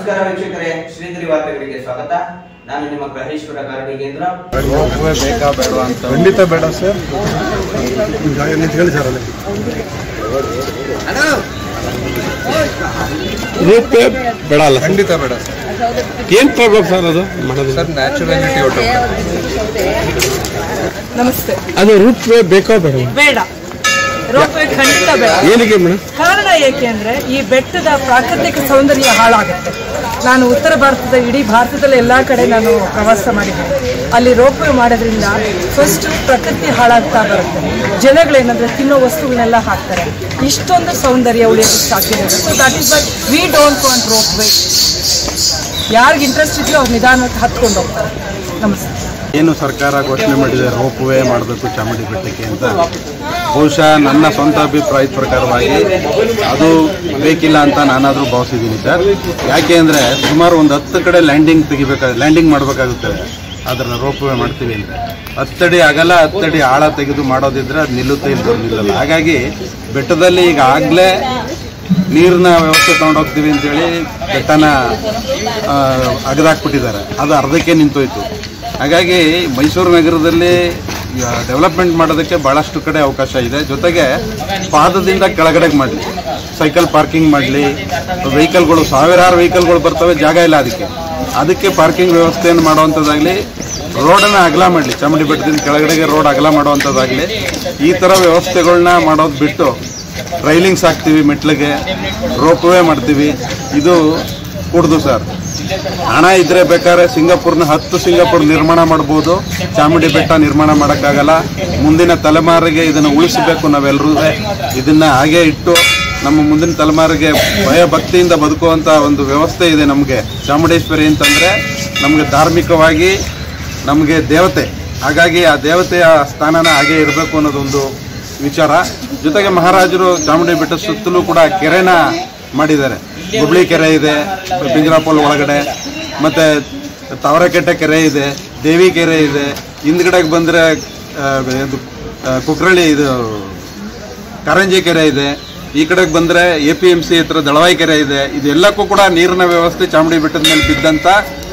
ನಮಸ್ಕಾರ ವೀಕ್ಷಕರೇ ಶ್ರೀಗಿರಿ ವಾರ್ತೆಗಳಿಗೆ ಸ್ವಾಗತ. ನಾನು ನಿಮ್ಮ ಗ್ರಹೇಶ್ವರ ಅಂತ ಖಂಡಿತ ಬೇಡ ಸರ್. ರೂಪೇ ಬೇಡ ಅಲ್ಲ ಖಂಡಿತ ಬೇಡ ಸರ್. ಏನ್ ಪ್ರಾಬ್ಲಮ್ ಸರ್ ಅದು? ಮಾಡೋದು ಸರ್ ನ್ಯಾಚುರಾಲಿಟಿ ಹೊಟ್ಟು ನಮಸ್ತೆ. ಅದು ರೂಪೇ ಬೇಕೋ ಬೇಡ? ಬೇಡ. ರೋಪ್ವೇ ಖಂಡಿತ ಬೇಡ. ಏನಕ್ಕೆ ಮೇಡಮ್? ಕಾರಣ ಏಕೆಂದ್ರೆ ಈ ಬೆಟ್ಟದ ಪ್ರಾಕೃತಿಕ ಸೌಂದರ್ಯ ಹಾಳಾಗುತ್ತೆ. ನಾನು ಉತ್ತರ ಭಾರತದ ಇಡೀ ಭಾರತದಲ್ಲಿ ಎಲ್ಲ ಕಡೆ ನಾನು ಪ್ರವಾಸ ಮಾಡಿದ್ದೀನಿ ಅಲ್ಲಿ ರೋಪ್ ಮಾಡೋದ್ರಿಂದ ಫಸ್ಟ್ ಪ್ರಕೃತಿ ಹಾಳಾಗ್ತಾ ಬರುತ್ತೆ. ಜನಗಳೇನಂದ್ರೆ ತಿನ್ನೋ ವಸ್ತುಗಳನ್ನೆಲ್ಲ ಹಾಕ್ತಾರೆ. ಇಷ್ಟೊಂದು ಸೌಂದರ್ಯ ಉಳಿಯೋದಕ್ಕೆ ಸಾಧ್ಯ so that is but we don't want ropeway ಯಾರಿಗೆ ಇಂಟ್ರೆಸ್ಟ್ ಇದೆಯೋ ಅವ್ರು ನಿಧಾನಕ್ಕೆ ಹತ್ಕೊಂಡು ಹೋಗ್ತಾರೆ. ನಮಸ್ತೆ. ಏನು ಸರ್ಕಾರ ಘೋಷಣೆ ಮಾಡಿದೆ ರೋಪ್ ವೇ ಮಾಡಬೇಕು ಚಾಮುಂಡಿ ಬೆಟ್ಟಕ್ಕೆ ಅಂತ? ಬಹುಶಃ ನನ್ನ ಸ್ವಂತ ಅಭಿಪ್ರಾಯದ ಪ್ರಕಾರವಾಗಿ ಅದು ಬೇಕಿಲ್ಲ ಅಂತ ನಾನಾದರೂ ಭಾವಿಸಿದ್ದೀನಿ ಸರ್. ಯಾಕೆ ಅಂದರೆ ಸುಮಾರು ಒಂದು ಹತ್ತು ಕಡೆ ಲ್ಯಾಂಡಿಂಗ್ ತೆಗಿಬೇಕಾಗ ಲ್ಯಾಂಡಿಂಗ್ ಮಾಡಬೇಕಾಗುತ್ತೆ. ಅದನ್ನು ರೋಪವೇ ಮಾಡ್ತೀವಿ ಅಂದರೆ ಹತ್ತಡಿ ಅಗಲ ಹತ್ತಡಿ ಆಳ ತೆಗೆದು ಮಾಡೋದಿದ್ರೆ ಅದು ನಿಲ್ಲುತ್ತೆ ಇಲ್ಲ ಹಾಗಾಗಿ ಬೆಟ್ಟದಲ್ಲಿ ಈಗ ಆಗಲೇ ನೀರಿನ ವ್ಯವಸ್ಥೆ ತೊಗೊಂಡೋಗ್ತೀವಿ ಅಂತೇಳಿ ಬೆಟ್ಟನ ಅಗದಾಕ್ಬಿಟ್ಟಿದ್ದಾರೆ. ಅದು ಅರ್ಧಕ್ಕೆ ನಿಂತೋಯ್ತು. ಹಾಗಾಗಿ ಮೈಸೂರು ನಗರದಲ್ಲಿ ಡೆವಲಪ್ಮೆಂಟ್ ಮಾಡೋದಕ್ಕೆ ಭಾಳಷ್ಟು ಕಡೆ ಅವಕಾಶ ಇದೆ. ಜೊತೆಗೆ ಪಾದದಿಂದ ಕೆಳಗಡೆಗೆ ಮಾಡಲಿ. ಸೈಕಲ್ ಪಾರ್ಕಿಂಗ್ ಮಾಡಲಿ. ವೆಹಿಕಲ್ಗಳು ಸಾವಿರಾರು ವೆಹಿಕಲ್ಗಳು ಬರ್ತವೆ, ಜಾಗ ಇಲ್ಲ ಅದಕ್ಕೆ. ಅದಕ್ಕೆ ಪಾರ್ಕಿಂಗ್ ವ್ಯವಸ್ಥೆಯನ್ನು ಮಾಡುವಂಥದ್ದಾಗಲಿ ರೋಡನ್ನು ಅಗಲ ಮಾಡಲಿ. ಚಾಮುಂಡಿ ಬೆಟ್ಟದಿಂದ ಕೆಳಗಡೆಗೆ ರೋಡ್ ಅಗಲ ಮಾಡುವಂಥದ್ದಾಗಲಿ. ಈ ಥರ ವ್ಯವಸ್ಥೆಗಳನ್ನ ಮಾಡೋದು ಬಿಟ್ಟು ರೈಲಿಂಗ್ಸ್ ಹಾಕ್ತೀವಿ ಮೆಟ್ಲಿಗೆ ರೋಪ್ವೇ ಮಾಡ್ತೀವಿ. ಇದು ಕುಡ್ದು ಸರ್ ಹಣ ಇದ್ರೆ ಬೇಕಾದ್ರೆ ಸಿಂಗಾಪುರ್ನ ಹತ್ತು ಸಿಂಗಾಪುರ್ ನಿರ್ಮಾಣ ಮಾಡ್ಬೋದು. ಚಾಮುಂಡಿ ಬೆಟ್ಟ ನಿರ್ಮಾಣ ಮಾಡೋಕ್ಕಾಗಲ್ಲ. ಮುಂದಿನ ತಲೆಮಾರಿಗೆ ಇದನ್ನು ಉಳಿಸಬೇಕು ನಾವೆಲ್ಲರೂ ಇದನ್ನ ಹಾಗೆ ಇಟ್ಟು ನಮ್ಮ ಮುಂದಿನ ತಲೆಮಾರಿಗೆ ಭಯ ಭಕ್ತಿಯಿಂದ ಬದುಕುವಂತ ಒಂದು ವ್ಯವಸ್ಥೆ ಇದೆ ನಮಗೆ. ಚಾಮುಂಡೇಶ್ವರಿ ಅಂತಂದ್ರೆ ನಮಗೆ ಧಾರ್ಮಿಕವಾಗಿ ನಮಗೆ ದೇವತೆ. ಹಾಗಾಗಿ ಆ ದೇವತೆಯ ಸ್ಥಾನನ ಹಾಗೆ ಇರಬೇಕು ಅನ್ನೋದೊಂದು ವಿಚಾರ. ಜೊತೆಗೆ ಮಹಾರಾಜರು ಚಾಮುಂಡಿ ಬೆಟ್ಟದ ಸುತ್ತಲೂ ಕೂಡ ಕೆರೆನ ಮಾಡಿದ್ದಾರೆ. ಗುಬ್ಳಿ ಕೆರೆ ಇದೆ ಪಿಂಜರಾಪೋಲ್ ಒಳಗಡೆ, ಮತ್ತೆ ತವರಕೆಟ್ಟೆ ಕೆರೆ ಇದೆ, ದೇವಿ ಕೆರೆ ಇದೆ, ಹಿಂದ್ಗಡೆಗೆ ಬಂದರೆ ಕುಕ್ರಳ್ಳಿ ಇದು, ಕಾರಂಜಿ ಕೆರೆ ಇದೆ, ಈ ಕಡೆಗೆ ಬಂದರೆ ಎ ಪಿ ಎಂ ಸಿ ಹತ್ರ ದಳವಾಯಿ ಕೆರೆ ಇದೆ, ಇದೆಲ್ಲಕ್ಕೂ ಕೂಡ ನೀರಿನ ವ್ಯವಸ್ಥೆ ಚಾಮುಂಡಿ ಬೆಟ್ಟದ ಮೇಲೆ ಬಿದ್ದಂತ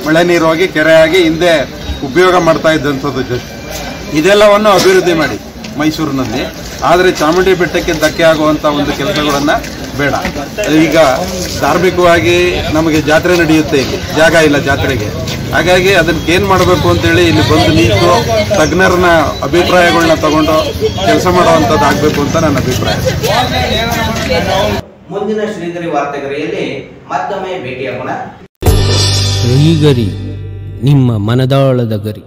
ಮಳೆ ನೀರು ಹೋಗಿ ಕೆರೆ ಆಗಿ ಹಿಂದೆ ಉಪಯೋಗ ಮಾಡ್ತಾ ಇದ್ದಂಥದ್ದು ಜಸ್ಟ್. ಇದೆಲ್ಲವನ್ನು ಅಭಿವೃದ್ಧಿ ಮಾಡಿ ಮೈಸೂರಿನಲ್ಲಿ. ಆದರೆ ಚಾಮುಂಡಿ ಬೆಟ್ಟಕ್ಕೆ ಧಕ್ಕೆ ಆಗುವಂಥ ಒಂದು ಕೆಲಸಗಳನ್ನು ಬೇಡ. ಈಗ ಧಾರ್ಮಿಕವಾಗಿ ನಮಗೆ ಜಾತ್ರೆ ನಡೆಯುತ್ತೆ ಇಲ್ಲಿ. ಜಾಗ ಇಲ್ಲ ಜಾತ್ರೆಗೆ. ಹಾಗಾಗಿ ಅದಕ್ಕೆ ಏನು ಮಾಡಬೇಕು ಅಂತೇಳಿ ಇಲ್ಲಿ ಬಂದು ನಿಂತು ತಜ್ಞರನ್ನ ಅಭಿಪ್ರಾಯಗಳನ್ನ ತಗೊಂಡು ಕೆಲಸ ಮಾಡುವಂಥದ್ದು ಆಗಬೇಕು ಅಂತ ನನ್ನ ಅಭಿಪ್ರಾಯ. ಮುಂದಿನ ಶ್ರೀಗರಿ ವಾರ್ತೆಗರಿಯಲ್ಲಿ ಮತ್ತೊಮ್ಮೆ ಭೇಟಿಯಾಗೋಣ. ಶ್ರೀಗರಿ ನಿಮ್ಮ ಮನದಾಳದ ಗರಿ.